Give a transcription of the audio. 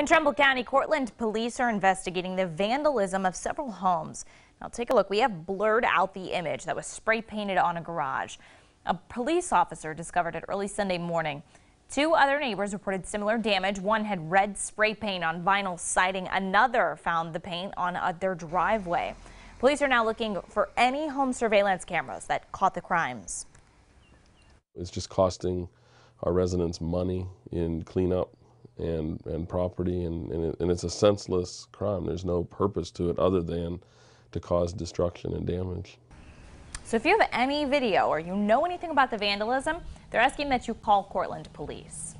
In Trumbull County, Cortland police are investigating the vandalism of several homes. Now take a look. We have blurred out the image that was spray painted on a garage. A police officer discovered it early Sunday morning. Two other neighbors reported similar damage. One had red spray paint on vinyl siding. Another found the paint on uh, their driveway. Police are now looking for any home surveillance cameras that caught the crimes. It's just costing our residents money in cleanup and, and property, and, and, it, and it's a senseless crime. There's no purpose to it other than to cause destruction and damage. So if you have any video or you know anything about the vandalism, they're asking that you call Cortland Police.